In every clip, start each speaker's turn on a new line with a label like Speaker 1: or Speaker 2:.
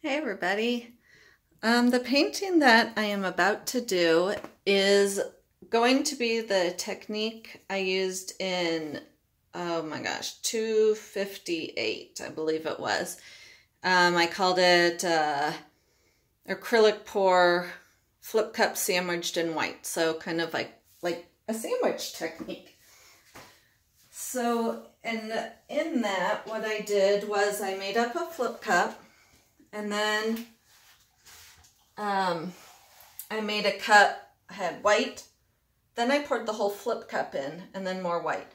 Speaker 1: Hey everybody. Um, the painting that I am about to do is going to be the technique I used in, oh my gosh, 258, I believe it was. Um, I called it uh, acrylic pour flip cup sandwiched in white. So kind of like, like a sandwich technique. So in, in that, what I did was I made up a flip cup and then um, I made a cup, I had white, then I poured the whole flip cup in and then more white.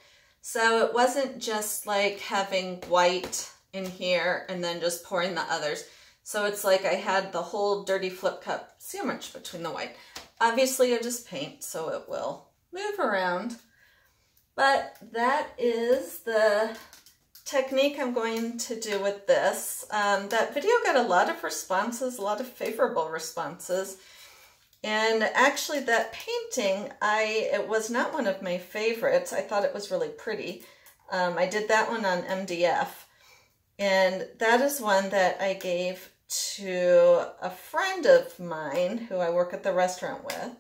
Speaker 1: So it wasn't just like having white in here and then just pouring the others. So it's like I had the whole dirty flip cup sandwich between the white. Obviously I just paint so it will move around. But that is the technique I'm going to do with this. Um, that video got a lot of responses, a lot of favorable responses. And actually that painting, I it was not one of my favorites. I thought it was really pretty. Um, I did that one on MDF. And that is one that I gave to a friend of mine who I work at the restaurant with.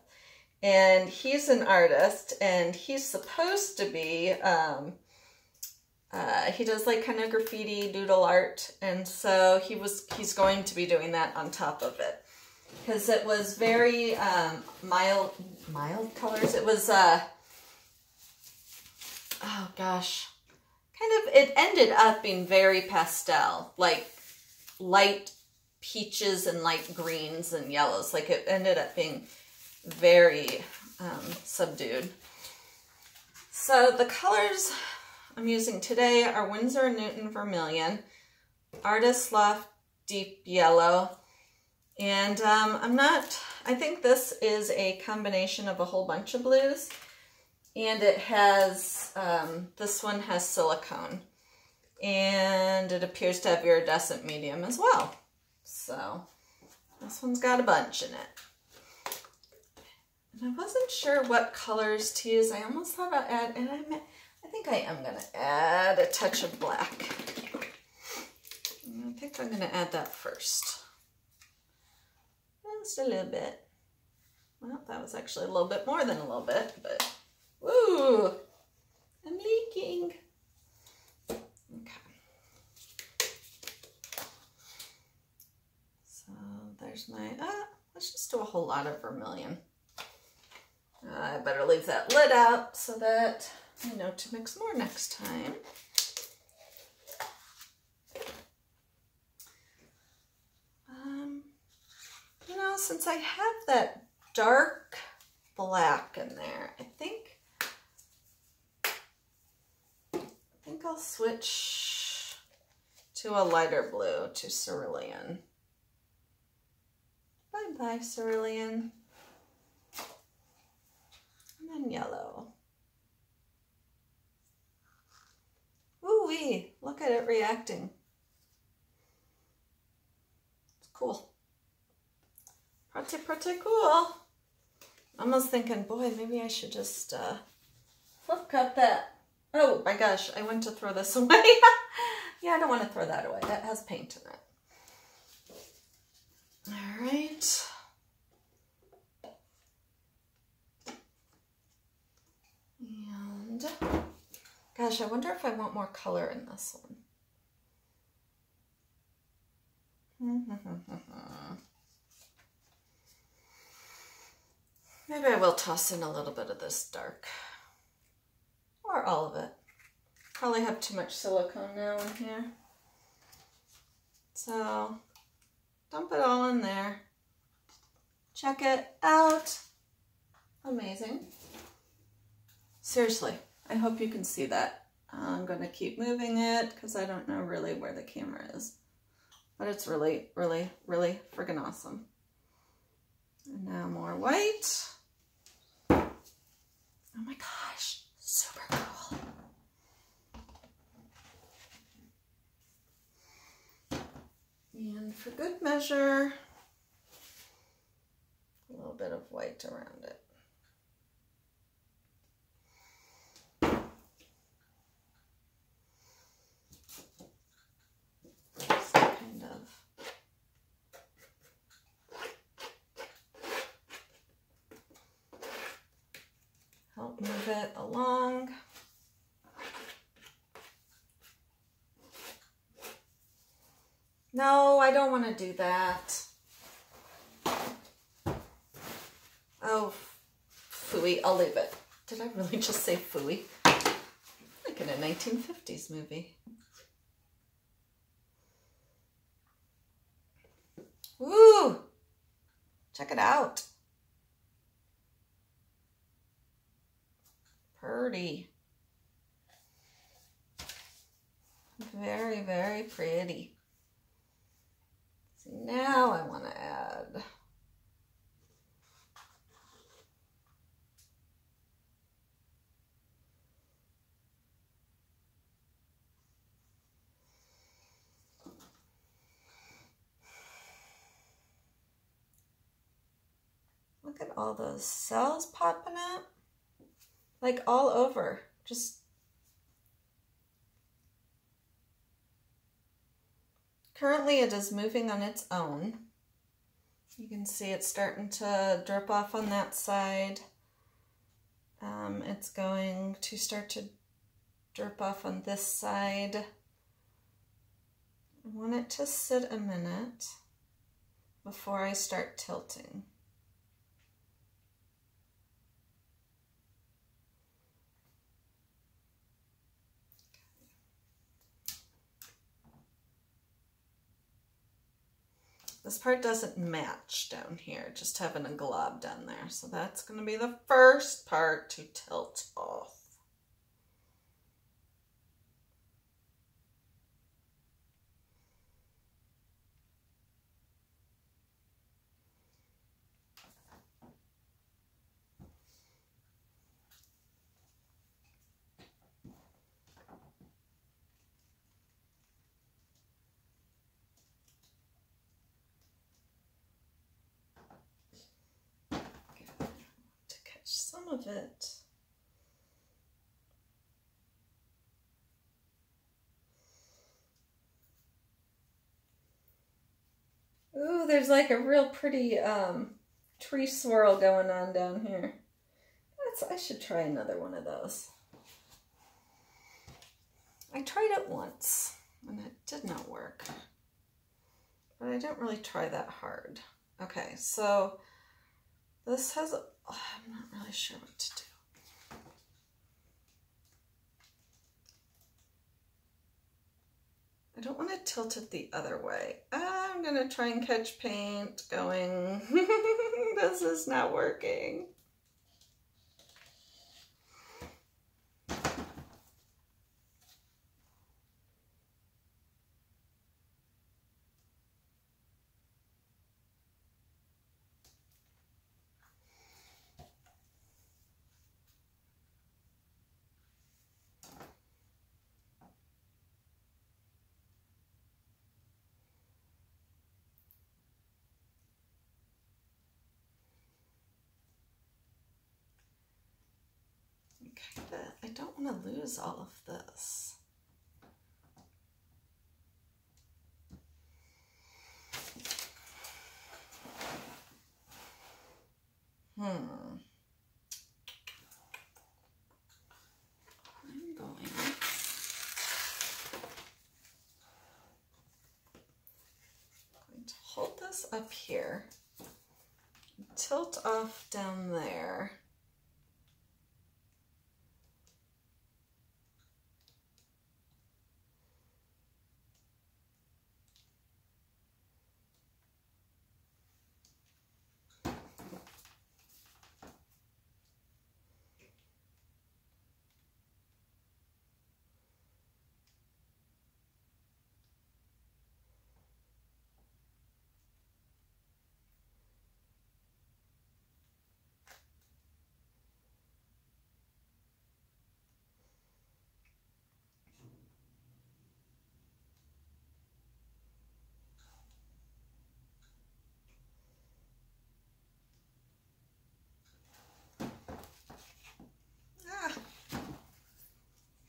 Speaker 1: And he's an artist and he's supposed to be um, uh, he does like kind of graffiti doodle art and so he was he's going to be doing that on top of it. Because it was very um, mild mild colors. It was uh oh gosh. Kind of it ended up being very pastel. Like light peaches and light greens and yellows. Like it ended up being very um, subdued. So the colors I'm using today are Winsor Newton Vermilion, Artist Loft Deep Yellow, and um, I'm not, I think this is a combination of a whole bunch of blues, and it has, um, this one has silicone, and it appears to have iridescent medium as well. So this one's got a bunch in it. And I wasn't sure what colors to use. I almost thought I'd add, and I think I am going to add a touch of black. I think I'm going to add that first. Just a little bit. Well, that was actually a little bit more than a little bit, but woo, I'm leaking. Okay. So there's my, ah, let's just do a whole lot of vermilion. I better leave that lid out so that I know to mix more next time. Um, you know, since I have that dark black in there, I think, I think I'll switch to a lighter blue, to cerulean. Bye-bye, cerulean. And then yellow. Ooh wee, look at it reacting. It's cool. Pretty, pretty cool. I was thinking, boy, maybe I should just uh, flip cup that. Oh my gosh, I went to throw this away. yeah, I don't want to throw that away. That has paint in it. All right. And Gosh, I wonder if I want more color in this one. Maybe I will toss in a little bit of this dark. Or all of it. Probably have too much silicone now in here. So, dump it all in there. Check it out. Amazing. Seriously, I hope you can see that. I'm going to keep moving it because I don't know really where the camera is. But it's really, really, really friggin' awesome. And now more white. Oh my gosh, super cool. And for good measure, a little bit of white around it. Move it along. No, I don't want to do that. Oh, fooey, I'll leave it. Did I really just say fooey? Like in a 1950s movie. Woo! Check it out. Pretty. Very, very pretty. See, now I want to add Look at all those cells popping up. Like all over. Just Currently it is moving on its own. You can see it's starting to drip off on that side. Um, it's going to start to drip off on this side. I want it to sit a minute before I start tilting. This part doesn't match down here, just having a glob down there. So that's going to be the first part to tilt off. some of it. There's like a real pretty um, tree swirl going on down here. That's, I should try another one of those. I tried it once and it did not work. But I didn't really try that hard. Okay, so this has Oh, I'm not really sure what to do. I don't want to tilt it the other way. I'm going to try and catch paint going, this is not working. I don't want to lose all of this. Hmm. I'm going to hold this up here, tilt off down there.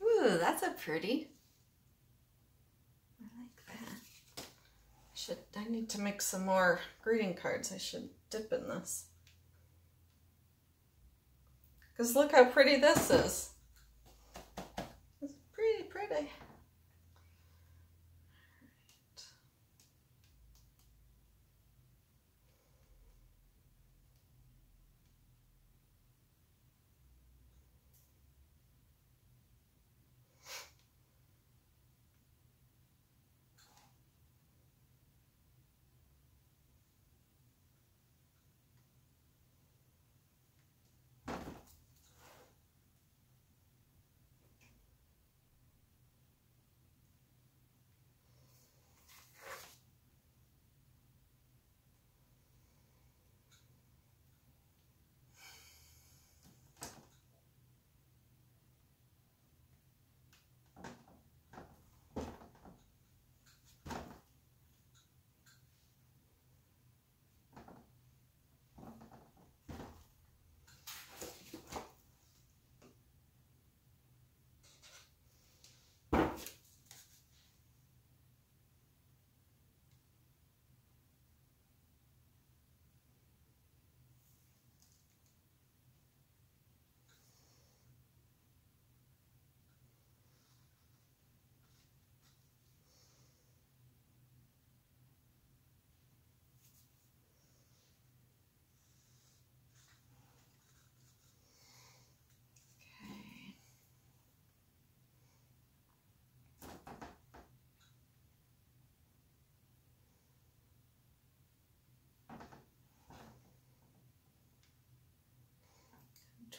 Speaker 1: Ooh, that's a pretty. I like that. I should, I need to make some more greeting cards. I should dip in this. Because look how pretty this is. It's pretty pretty.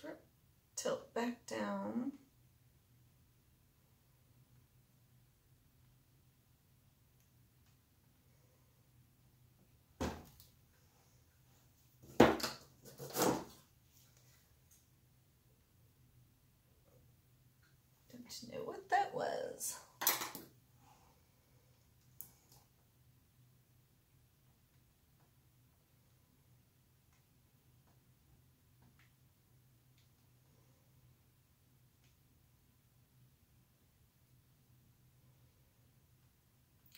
Speaker 1: Drip, tilt back down. Don't know what that was.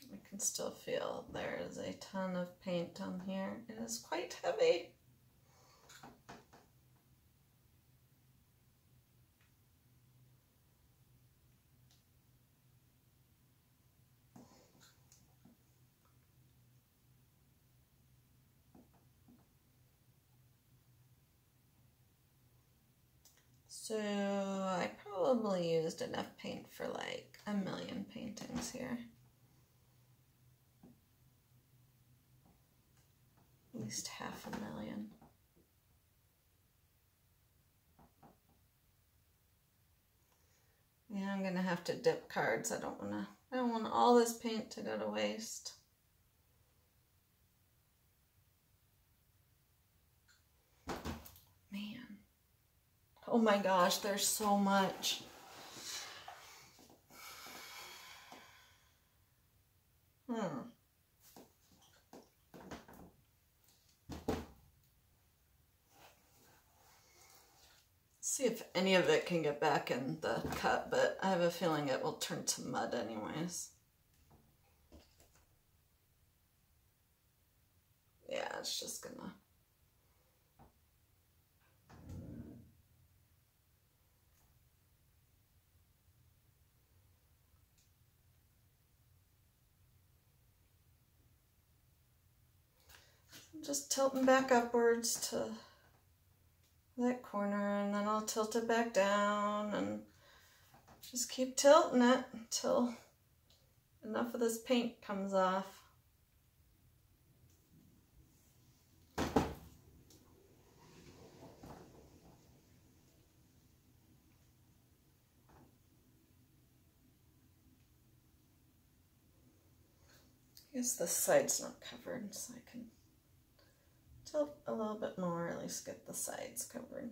Speaker 1: I can still feel there is a ton of paint on here. It is quite heavy. So I probably used enough paint for like a million paintings here. Least half a million. Yeah, I'm gonna have to dip cards. I don't wanna I don't want all this paint to go to waste. Man. Oh my gosh, there's so much. Hmm. See if any of it can get back in the cup, but I have a feeling it will turn to mud anyways. Yeah, it's just gonna just tilting back upwards to that corner and then I'll tilt it back down and just keep tilting it until enough of this paint comes off. I guess this side's not covered so I can tilt a little bit more, at least get the sides covered.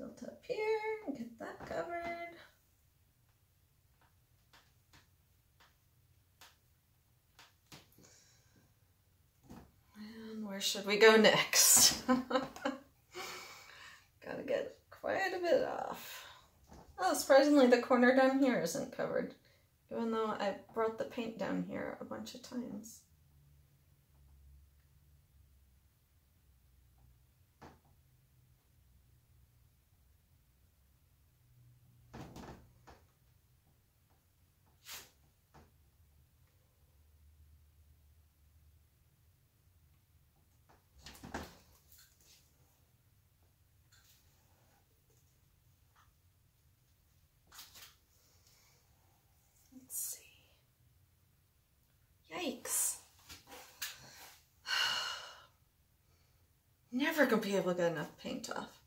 Speaker 1: tilt up here. Where should we go next? Gotta get quite a bit off. Oh, surprisingly the corner down here isn't covered, even though I brought the paint down here a bunch of times. Yikes. Never gonna be able to get enough paint off.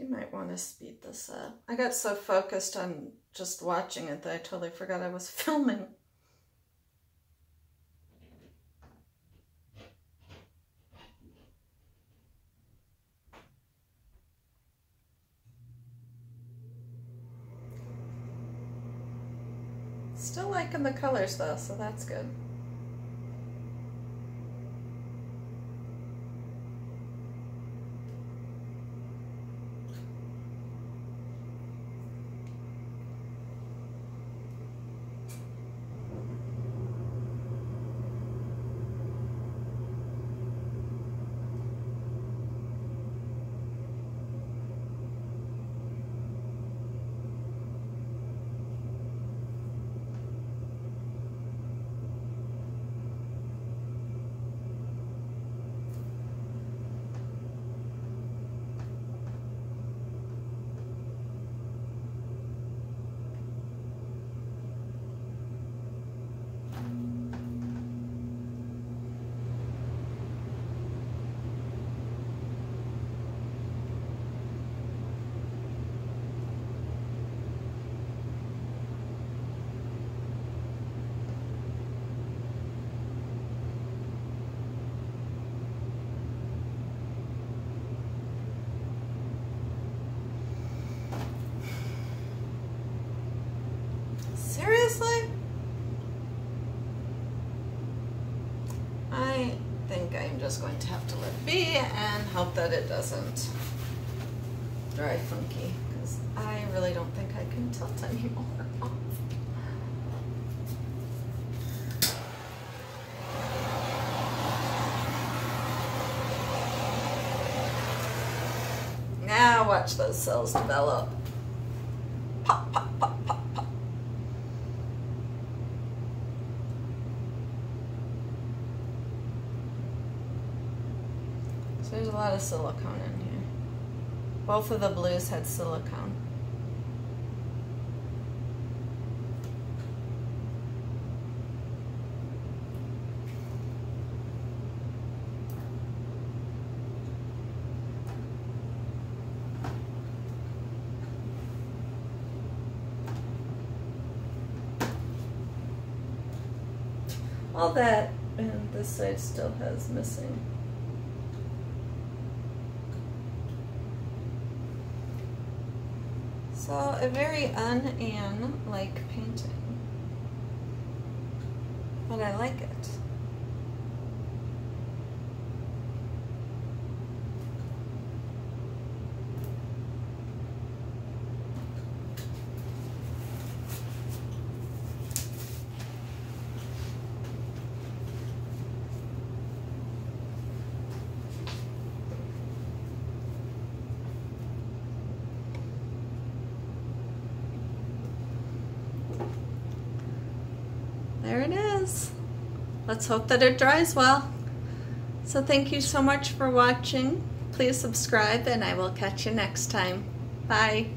Speaker 1: You might want to speed this up. I got so focused on just watching it that I totally forgot I was filming. Still liking the colors though, so that's good. Seriously? I think I'm just going to have to let it be and hope that it doesn't dry funky because I really don't think I can tilt anymore. Now watch those cells develop. Pop, pop, pop, pop. So there's a lot of silicone in here. Both of the blues had silicone. All that and this side still has missing. So a very un-Ann like painting. But I like it. There it is. Let's hope that it dries well. So thank you so much for watching. Please subscribe and I will catch you next time. Bye.